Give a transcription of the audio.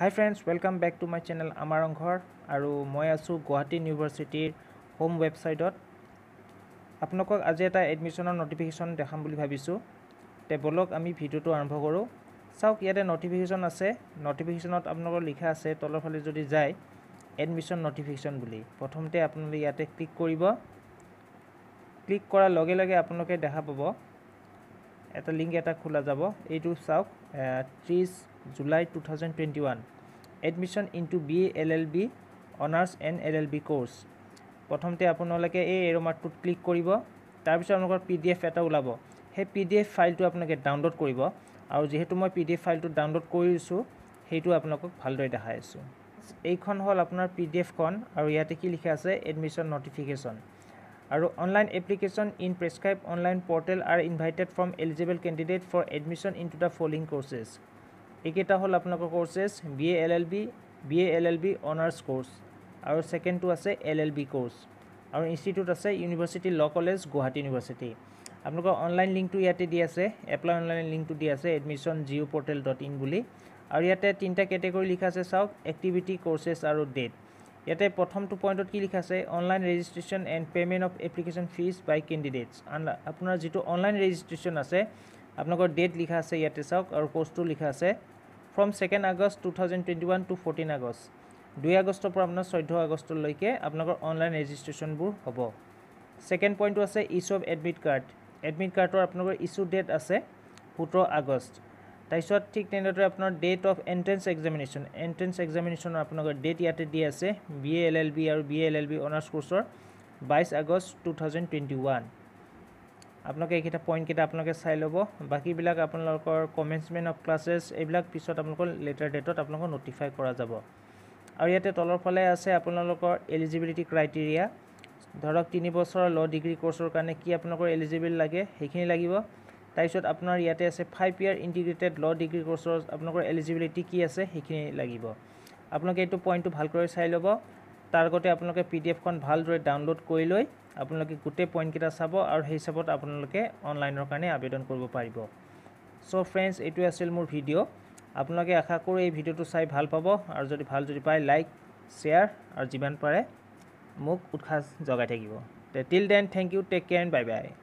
Hi friends welcome back to my channel আমাৰ ঘৰ আৰু মই আছোঁ গুৱাহাটী ইউনিভাৰ্চিটিৰ হোম ৱেবছাইটত আপোনালোকক আজি এটা এডমিশ্যনৰ নটিফিকেশ্যন দেখাম বুলি ভাবিছোঁ। তে ব'লক আমি ভিডিঅ'টো আৰম্ভ কৰোঁ। চাওক ইয়াতে নটিফিকেশ্যন আছে। নটিফিকেশ্যনত আপোনালোকৰ লিখা আছে তলৰ ফালে যদি যায় এডমিশ্যন নটিফিকেশ্যন বুলি। প্ৰথমতে আপোনালোকে ইয়াতে ক্লিক কৰিব। ক্লিক কৰাৰ লগে লগে আপোনালোকে দেখা পাব। এটা লিংক এটা খোলা যাব। এইটো চাওক ত্ৰিছ July two thousand twenty one. Admission into B L L B honours and L L B course. প্ৰথমতে আপোনালোকে এই এৰ'মাৰ্কটোত ক্লিক কৰিব তাৰপিছত আপোনালোকৰ পি ডি এফ এটা ওলাব। সেই পি ডি এফ ফাইলটো আপোনালোকে ডাউনলোড কৰিব। আৰু যিহেতু মই পি ডি এফ ফাইলটো ডাউনলোড কৰিছোঁ সেইটো আপোনালোকক ভালদৰে দেখাই আছোঁ। এইখন হ'ল আপোনাৰ পি ডি এফখন আৰু ইয়াতে কি লিখা আছে এডমিশ্যন নটিফিকেশ্যন। আৰু online application in prescribed online portal are invited from eligible candidate for admission into the following courses. এইকেইটা হ'ল আপোনালোকৰ courses B A L L B B A L L B honours course আৰু ছেকেণ্ডটো আছে L L B course আৰু institute আছে university law' college Guwahati university আপোনালোকৰ online লিংকটো ইয়াতে দি আছে এপ্লাই অনলাইন লিংকটো দি আছে admission geo' portal dot in বুলি আৰু ইয়াতে তিনিটা কেটেগৰী লিখা আছে চাওক এক্টিভিটি কৰ্চেছ আৰু ডেট ইয়াতে প্ৰথমটো পইণ্টত কি লিখা আছে online registration and payment of application fees by candidates আপোনাৰ যিটো অনলাইন ৰেজিষ্ট্ৰেশ্যন আছে আপোনালোকৰ ডেট লিখা আছে ইয়াতে চাওক আৰু কৰ্চটো লিখা আছে। From second August two thousand twenty one to fourteen August দুই আগষ্টৰ পৰা আপোনাৰ চৈধ্য আগষ্টলৈকে আপোনালোকৰ অনলাইন ৰেজিষ্ট্ৰেশ্যনবোৰ হ'ব। ছেকেণ্ড পইণ্টটো আছে issue of admit card admit কাৰ্ডৰ আপোনালোকৰ ইছ্যু ডেট আছে সোতৰ আগষ্ট। তাৰপিছত ঠিক তেনেদৰে আপোনাৰ date of entrance examination entrance এক্সামিনেশ্যনৰ আপোনালোকৰ ডেট ইয়াতে দি আছে B A L L B আৰু B A L L B honours কৰ্চৰ বাইছ August two thousand twenty one আপোনালোকে এইকেইটা পইণ্টকেইটা আপোনালোকে চাই ল'ব। বাকীবিলাক আপোনালোকৰ কমেঞ্চমেণ্ট অফ ক্লাছেছ এইবিলাক পিছত আপোনালোকৰ লেটাৰ ডেটত আপোনালোকক নটিফাই কৰা যাব। আৰু ইয়াতে তলৰ ফালে আছে আপোনালোকৰ এলিজিবিলিটি ক্ৰাইটেৰিয়া ধৰক তিনি বছৰৰ ল' ডিগ্ৰী কৰ্চৰ কাৰণে কি আপোনালোকৰ এলিজিবল লাগে সেইখিনি লাগিব। তাৰপিছত আপোনাৰ ইয়াতে আছে five year integrated law' degree কৰ্চৰ আপোনালোকৰ এলিজিবিলিটি কি আছে সেইখিনি লাগিব। আপোনালোকে এইটো পইণ্টটো ভালকৈ চাই ল'ব। তাৰ আগতে আপোনালোকে পি ডি এফখন ভালদৰে ডাউনলোড কৰি লৈ আপোনালোকে গোটেই পইণ্টকেইটা চাব আৰু সেই হিচাপত আপোনালোকে অনলাইনৰ কাৰণে আবেদন কৰিব পাৰিব। চ' ফ্ৰেণ্ডছ এইটোৱে আছিল মোৰ ভিডিঅ' আপোনালোকে আশা কৰোঁ এই ভিডিঅ'টো চাই ভাল পাব আৰু যদি ভাল যদি পায় লাইক শ্বেয়াৰ আৰু যিমান পাৰে মোক উৎসাহ জগাই থাকিব। তে till then thank you take care and bye bye